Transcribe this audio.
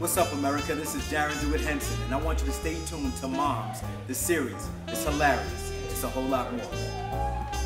What's up, America? This is Darrin DeWitt Henson, and I want you to stay tuned to Moms, the series. It's hilarious. It's a whole lot more.